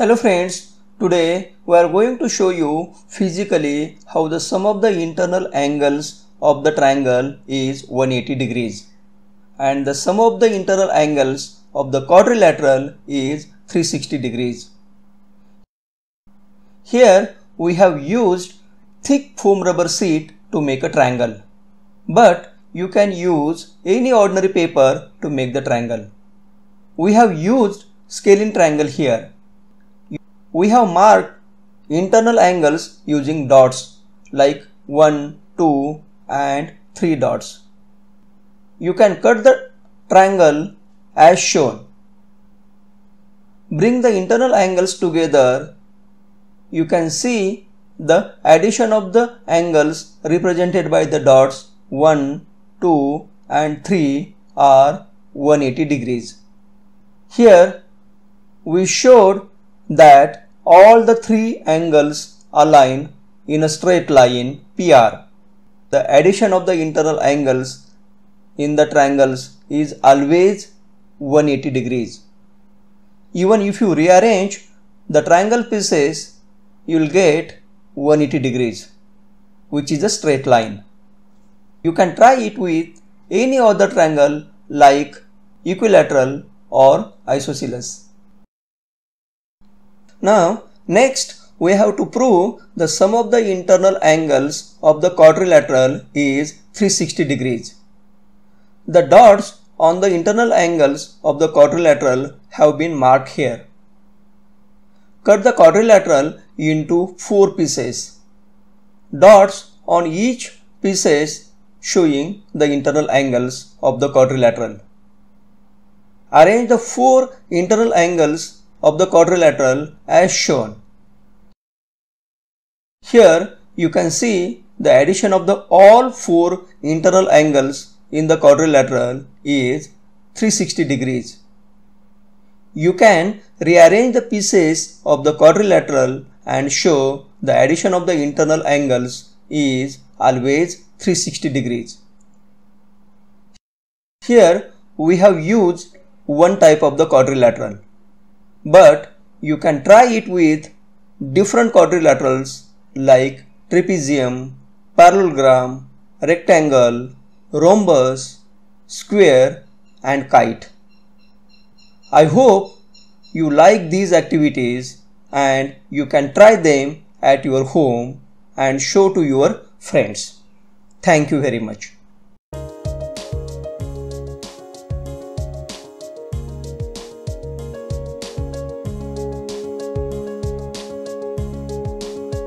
Hello friends, today we are going to show you physically how the sum of the internal angles of the triangle is 180 degrees and the sum of the internal angles of the quadrilateral is 360 degrees. Here we have used thick foam rubber sheet to make a triangle but you can use any ordinary paper to make the triangle. We have used scalene triangle here. We have marked internal angles using dots like 1, 2 and 3 dots. You can cut the triangle as shown. Bring the internal angles together. You can see the addition of the angles represented by the dots 1, 2 and 3 are 180 degrees. Here we showed that all the three angles align in a straight line PR. The addition of the internal angles in the triangles is always 180 degrees. Even if you rearrange the triangle pieces, you will get 180 degrees, which is a straight line. You can try it with any other triangle like equilateral or isosceles. Now next we have to prove the sum of the internal angles of the quadrilateral is 360 degrees. The dots on the internal angles of the quadrilateral have been marked here. Cut the quadrilateral into four pieces. Dots on each pieces showing the internal angles of the quadrilateral. Arrange the four internal angles of the quadrilateral as shown. Here you can see the addition of the all four internal angles in the quadrilateral is 360 degrees. You can rearrange the pieces of the quadrilateral and show the addition of the internal angles is always 360 degrees. Here we have used one type of the quadrilateral but you can try it with different quadrilaterals like trapezium, parallelogram, rectangle, rhombus, square and kite. I hope you like these activities and you can try them at your home and show to your friends. Thank you very much.